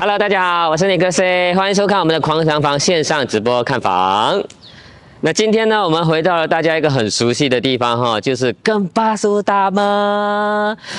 Hello，大家好，我是尼克 C，，欢迎收看我们的狂想房线上直播看房。那今天呢，我们回到了大家一个很熟悉的地方哈，就是跟巴苏大门。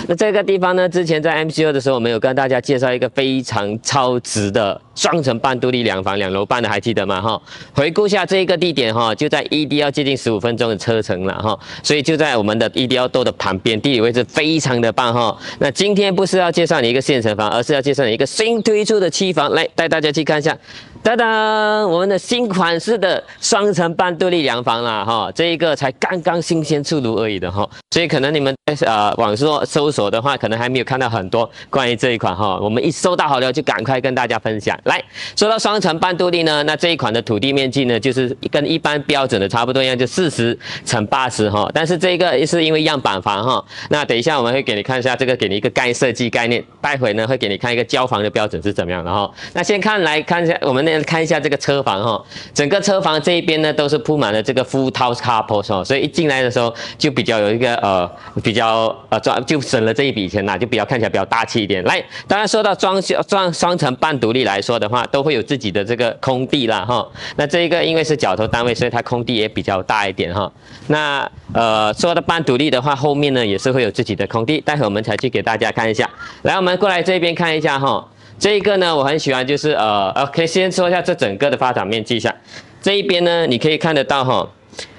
那这个地方呢，之前在 MCO 的时候，我们有跟大家介绍一个非常超值的双层半独立两房两楼半的，还记得吗？哈，回顾下这一个地点哈，就在 EDL 接近十五分钟的车程了哈，所以就在我们的 EDL 豆的旁边，地理位置非常的棒哈。那今天不是要介绍你一个现成房，而是要介绍你一个新推出的期房，来带大家去看一下。当当，我们的新款式的双层半独立洋房啦，哈，这一个才刚刚新鲜出炉而已的哈，所以可能你们在呃网络搜索的话，可能还没有看到很多关于这一款哈，我们一收到好了就赶快跟大家分享。来说到双层半独立呢，那这一款的土地面积呢，就是跟一般标准的差不多一样，就四十乘八十哈，但是这个是因为样板房哈，那等一下我们会给你看一下这个，给你一个概设计概念，待会呢会给你看一个交房的标准是怎么样的哈。那先看来看一下我们那。看一下这个车房哈，整个车房这一边呢都是铺满了这个 full house carport 哦，所以一进来的时候就比较有一个呃比较呃装就省了这一笔钱呐，就比较看起来比较大气一点。来，当然说到装修装双层半独立来说的话，都会有自己的这个空地啦哈。那这一个因为是角头单位，所以它空地也比较大一点哈。那呃说到半独立的话，后面呢也是会有自己的空地，待会我们才去给大家看一下。来，我们过来这边看一下哈。这一个呢，我很喜欢，就是呃，OK，先说一下这整个的发展面积下，这一边呢，你可以看得到哈。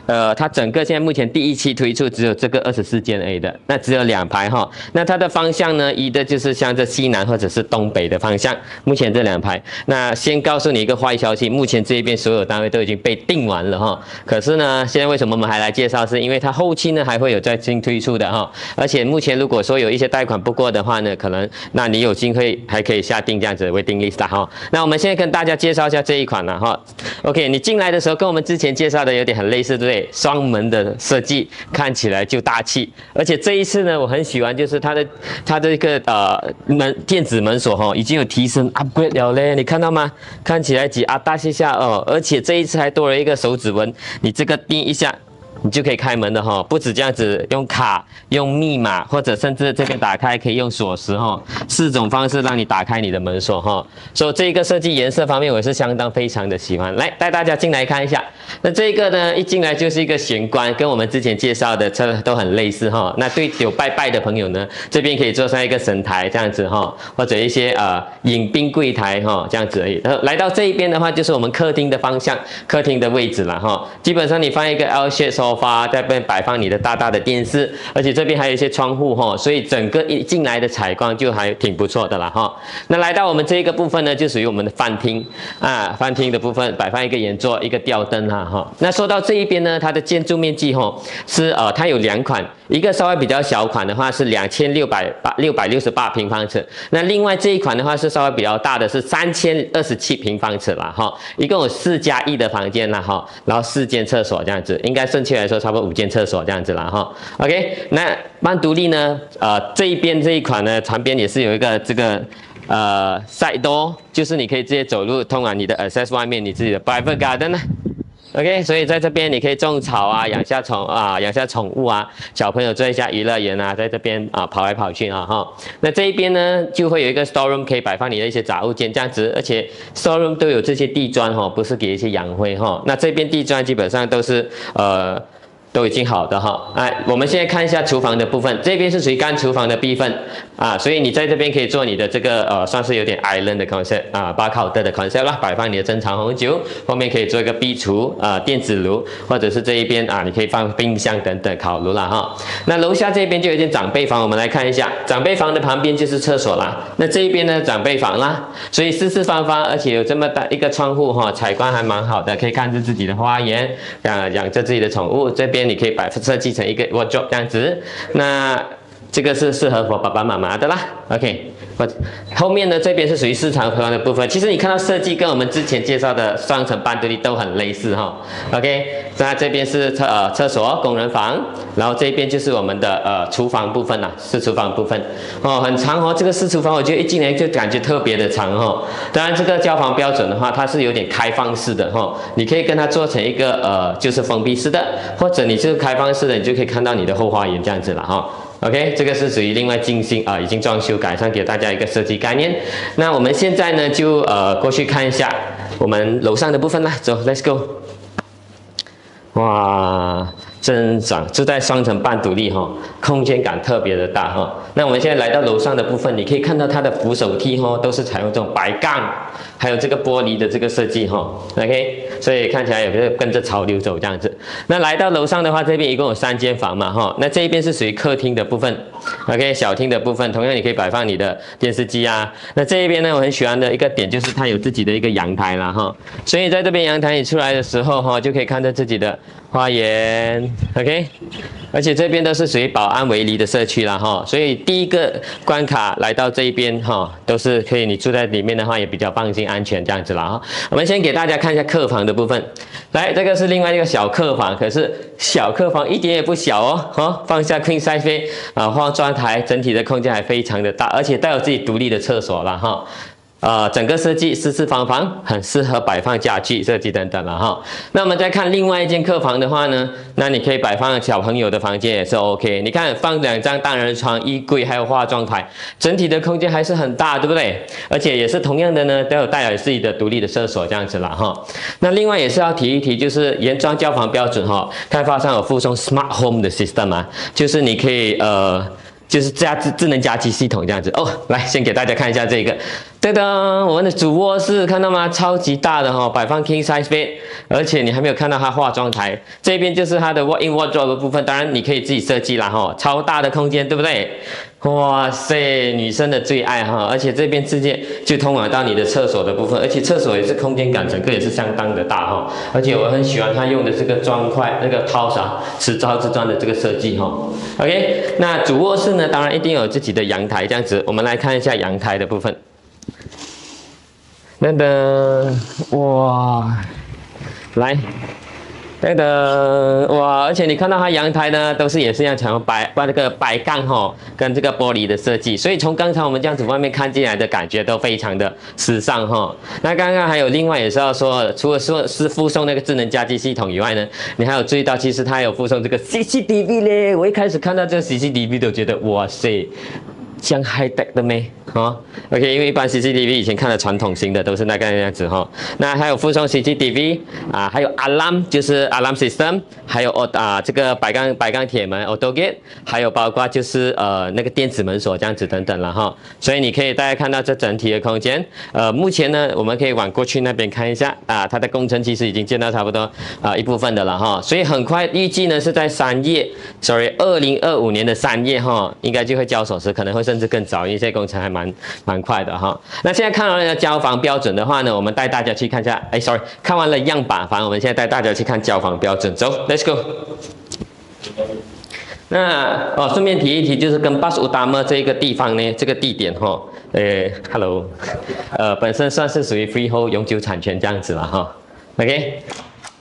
呃，它整个现在目前第一期推出只有这个二十四间 A 的，那只有两排哈。那它的方向呢，一的就是向着西南或者是东北的方向。目前这两排，那先告诉你一个坏消息，目前这一边所有单位都已经被定完了哈。可是呢，现在为什么我们还来介绍？是因为它后期呢还会有再新推出的哈。而且目前如果说有一些贷款不过的话呢，可能那你有机会还可以下定这样子为定 list 哈。那我们现在跟大家介绍一下这一款了哈。OK，你进来的时候跟我们之前介绍的有点很类似，对？双门的设计看起来就大气，而且这一次呢，我很喜欢，就是它的它这个呃门电子门锁哈，已经有提升 upgrade 了嘞，你看到吗？看起来几啊大气下哦，而且这一次还多了一个手指纹，你这个叮一下。你就可以开门的哈，不止这样子，用卡、用密码，或者甚至这边打开可以用锁匙哈，四种方式让你打开你的门锁哈。所以这一个设计颜色方面，我是相当非常的喜欢。来带大家进来看一下，那这个呢，一进来就是一个玄关，跟我们之前介绍的车都很类似哈。那对有拜拜的朋友呢，这边可以做上一个神台这样子哈，或者一些呃迎宾柜台哈这样子而已。然后来到这一边的话，就是我们客厅的方向，客厅的位置了哈。基本上你放一个 L shape。发在边摆放你的大大的电视，而且这边还有一些窗户哈，所以整个一进来的采光就还挺不错的了哈。那来到我们这一个部分呢，就属于我们的饭厅啊，饭厅的部分摆放一个圆桌，一个吊灯哈哈。那说到这一边呢，它的建筑面积哈是呃，它有两款，一个稍微比较小款的话是两千六百八六百六十八平方尺，那另外这一款的话是稍微比较大的，是三千二十七平方尺了哈，一共有四加一的房间了哈，然后四间厕所这样子，应该正确来说差不多五间厕所这样子了哈。OK，那半独立呢？呃，这一边这一款呢，旁边也是有一个这个呃赛多就是你可以直接走路通往你的 access 外面你自己的 private garden 呢。OK，所以在这边你可以种草啊，养下宠啊，养下宠物啊，小朋友做一下娱乐园啊，在这边啊跑来跑去啊哈。那这一边呢，就会有一个 storeroom 可以摆放你的一些杂物间这样子，而且 storeroom 都有这些地砖哈，不是给一些洋灰哈。那这边地砖基本上都是呃。都已经好的哈，哎，我们现在看一下厨房的部分，这边是属于干厨房的部分啊，所以你在这边可以做你的这个呃，算是有点 island 的 concept 啊，巴考特的 concept 啦，摆放你的珍藏红酒，后面可以做一个壁橱啊，电子炉，或者是这一边啊，你可以放冰箱等等烤炉了哈。那楼下这边就有间长辈房，我们来看一下，长辈房的旁边就是厕所啦。那这一边呢，长辈房啦，所以四四方方，而且有这么大一个窗户哈，采光还蛮好的，可以看着自己的花园啊，养着自己的宠物这边。你可以把它设计成一个 w o r d r o p 这样子，那这个是适合我爸爸妈妈的啦。OK，或后面呢这边是属于市场合的部分。其实你看到设计跟我们之前介绍的双层半独立都很类似哈。OK，那这边是厕呃厕所工人房，然后这边就是我们的呃厨房部分啦，是厨房部分哦，很长哦。这个是厨房，我觉得一进来就感觉特别的长哈。当然这个交房标准的话，它是有点开放式的哈，你可以跟它做成一个呃就是封闭式的，或者你是开放式的，你就可以看到你的后花园这样子了哈。OK，这个是属于另外精心啊，已经装修改善给大家一个设计概念。那我们现在呢，就呃过去看一下我们楼上的部分啦，走，Let's go。哇！增长就在双层半独立哈，空间感特别的大哈。那我们现在来到楼上的部分，你可以看到它的扶手梯哈，都是采用这种白杠，还有这个玻璃的这个设计哈。OK，所以看起来也是跟着潮流走这样子？那来到楼上的话，这边一共有三间房嘛哈。那这一边是属于客厅的部分，OK，小厅的部分，同样你可以摆放你的电视机啊。那这一边呢，我很喜欢的一个点就是它有自己的一个阳台了哈。所以在这边阳台你出来的时候哈，就可以看到自己的花园。OK，而且这边都是属于保安围篱的社区了哈，所以第一个关卡来到这一边哈，都是可以你住在里面的话也比较放心安全这样子了哈。我们先给大家看一下客房的部分，来，这个是另外一个小客房，可是小客房一点也不小哦，哈，放下 queen size bed 啊，化妆台，整体的空间还非常的大，而且带有自己独立的厕所了哈。呃，整个设计四四方方，很适合摆放家具设计等等了哈。那我们再看另外一间客房的话呢，那你可以摆放小朋友的房间也是 OK。你看放两张单人床、衣柜还有化妆台，整体的空间还是很大，对不对？而且也是同样的呢，都有带有自己的独立的厕所这样子了哈。那另外也是要提一提，就是原装交房标准哈，开发商有附送 Smart Home 的 system 啊，就是你可以呃。就是家智智能家居系统这样子哦，来先给大家看一下这个，噔噔，我们的主卧室看到吗？超级大的哈，摆放 king size bed，而且你还没有看到它化妆台，这边就是它的 walk in wardrobe 的部分，当然你可以自己设计啦哈，超大的空间，对不对？哇塞，女生的最爱哈，而且这边直接就通往到你的厕所的部分，而且厕所也是空间感，整个也是相当的大哈，而且我很喜欢它用的这个砖块那个掏啥瓷砖之砖的这个设计哈。OK，那主卧室呢，当然一定有自己的阳台这样子，我们来看一下阳台的部分。噔噔，哇，来。对的，哇！而且你看到它阳台呢，都是也是一样采用白把那个白杠哈，跟这个玻璃的设计，所以从刚才我们这样子外面看进来的感觉都非常的时尚哈。那刚刚还有另外也是要说，除了说是附送那个智能家居系统以外呢，你还有注意到其实它有附送这个 CCTV 嘞。我一开始看到这个 CCTV 都觉得哇塞。像 high tech 的咩？哦，OK，因为一般 CCTV 以前看的传统型的都是那个样子哈。那还有附送 CCTV 啊，还有 alarm 就是 alarm system，还有哦啊这个白钢白钢铁门 auto gate，还有包括就是呃那个电子门锁这样子等等了哈。所以你可以大家看到这整体的空间，呃，目前呢我们可以往过去那边看一下啊，它的工程其实已经建到差不多啊一部分的了哈。所以很快预计呢是在三月，sorry，二零二五年的三月哈，应该就会交手时可能会是。甚至更早，一些工程还蛮蛮快的哈。那现在看完了交房标准的话呢，我们带大家去看一下。哎，sorry，看完了样板房，我们现在带大家去看交房标准。走，Let's go。那哦，顺便提一提，就是跟巴斯乌达莫这个地方呢，这个地点哈，呃，Hello，呃，本身算是属于 freehold 永久产权这样子了哈。OK，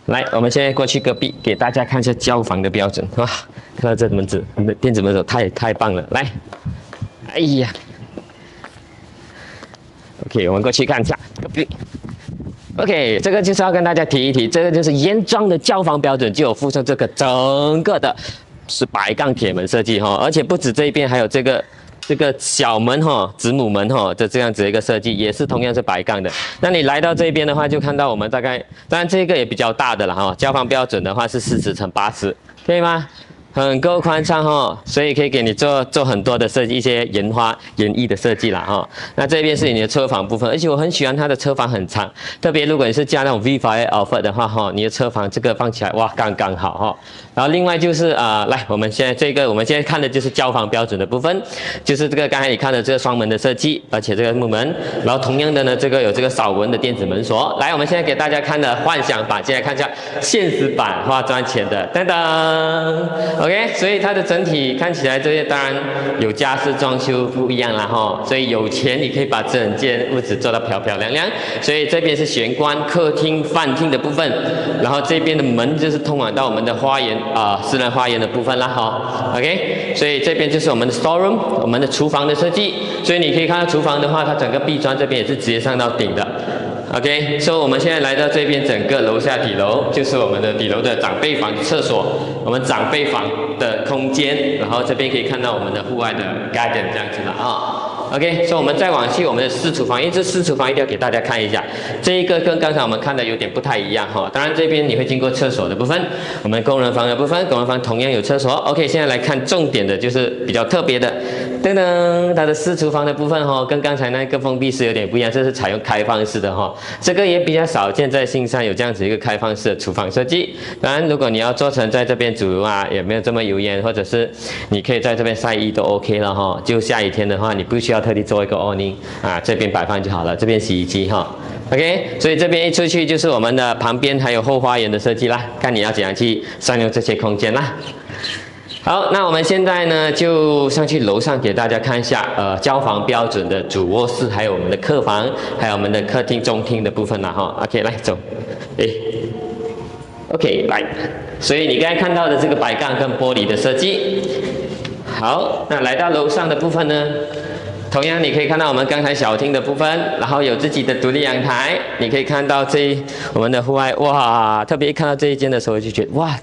来，我们现在过去隔壁给大家看一下交房的标准，哇，看到这门子，电子门锁太太棒了，来。哎呀，OK，我们过去看一下。OK，这个就是要跟大家提一提，这个就是原装的交房标准，就有附上这个整个的是白钢铁门设计哈，而且不止这一边，还有这个这个小门哈、子母门哈这这样子一个设计，也是同样是白钢的。那你来到这边的话，就看到我们大概，当然这个也比较大的了哈，交房标准的话是四十乘八十，可以吗？很够宽敞哈，所以可以给你做做很多的设计，一些研花演绎的设计啦哈。那这边是你的车房部分，而且我很喜欢它的车房很长，特别如果你是加那种 V5 offer 的话哈，你的车房这个放起来哇刚刚好哈。然后另外就是啊，来我们现在这个我们现在看的就是交房标准的部分，就是这个刚才你看的这个双门的设计，而且这个木门，然后同样的呢，这个有这个扫纹的电子门锁。来，我们现在给大家看的幻想版，现在看一下现实版花砖钱的，噔噔。OK，所以它的整体看起来这些当然有家私装修不一样了哈，所以有钱你可以把整间屋子做到漂漂亮亮。所以这边是玄关、客厅、饭厅的部分，然后这边的门就是通往到我们的花园啊，私人花园的部分啦哈。OK，所以这边就是我们的 storeroom，我们的厨房的设计。所以你可以看到厨房的话，它整个壁砖这边也是直接上到顶的。OK，所以我们现在来到这边，整个楼下底楼就是我们的底楼的长辈房厕所，我们长辈房的空间，然后这边可以看到我们的户外的 garden 这样子的啊。OK，所以我们再往去我们的私厨房，因为这私厨房一定要给大家看一下，这一个跟刚才我们看的有点不太一样哈。当然这边你会经过厕所的部分，我们工人房的部分，工人房同样有厕所。OK，现在来看重点的就是比较特别的，噔噔，它的私厨房的部分哈，跟刚才那个封闭式有点不一样，这是采用开放式的哈，这个也比较少见在新上有这样子一个开放式的厨房设计。当然，如果你要做成在这边煮啊，也没有这么油烟，或者是你可以在这边晒衣都 OK 了哈。就下雨天的话，你不需要。特地做一个 awning 啊，这边摆放就好了。这边洗衣机哈，OK，所以这边一出去就是我们的旁边还有后花园的设计啦。看你要怎样去善用这些空间啦。好，那我们现在呢就上去楼上给大家看一下，呃，交房标准的主卧室，还有我们的客房，还有我们的客厅、中厅的部分了哈。OK，来走，哎，OK，来，所以你刚才看到的这个白杠跟玻璃的设计。好，那来到楼上的部分呢？同样，你可以看到我们刚才小厅的部分，然后有自己的独立阳台。你可以看到这我们的户外，哇！特别一看到这一间的时候，就觉得哇，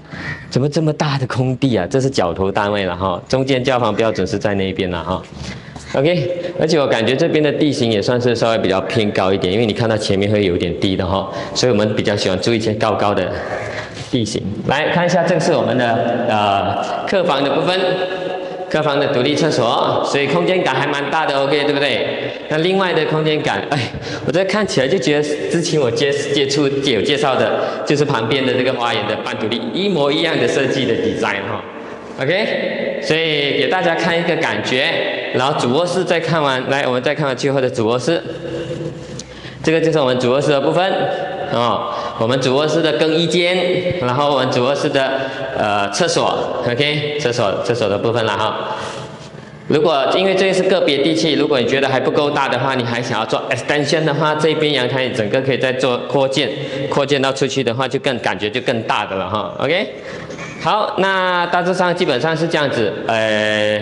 怎么这么大的空地啊？这是角头单位了哈。中间交房标准是在那边了哈。OK，而且我感觉这边的地形也算是稍微比较偏高一点，因为你看到前面会有点低的哈，所以我们比较喜欢住一些高高的地形。来看一下，这是我们的呃客房的部分。客房的独立厕所，所以空间感还蛮大的，OK，对不对？那另外的空间感，哎，我这看起来就觉得之前我接接触有介绍的，就是旁边的这个花园的半独立，一模一样的设计的 design 哈，OK，所以给大家看一个感觉，然后主卧室再看完，来，我们再看完最后的主卧室，这个就是我们主卧室的部分。哦，我们主卧室的更衣间，然后我们主卧室的呃厕所，OK，厕所厕所的部分了哈。如果因为这是个别地气，如果你觉得还不够大的话，你还想要做 extension 的话，这边阳台整个可以再做扩建，扩建到出去的话就更感觉就更大的了哈，OK。好，那大致上基本上是这样子，呃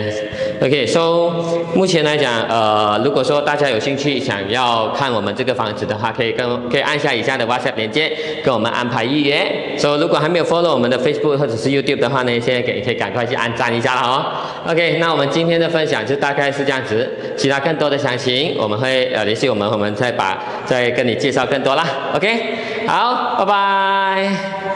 ，OK，so 目前来讲，呃，如果说大家有兴趣想要看我们这个房子的话，可以跟可以按下以下的 WhatsApp 连接，跟我们安排预约。So 如果还没有 follow 我们的 Facebook 或者是 YouTube 的话呢，现在可以可以赶快去按赞一下了哦。OK，那我们今天的分享就大概是这样子，其他更多的详情我们会呃联系我们，我们再把再跟你介绍更多啦。OK，好，拜拜。